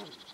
Mm-hmm.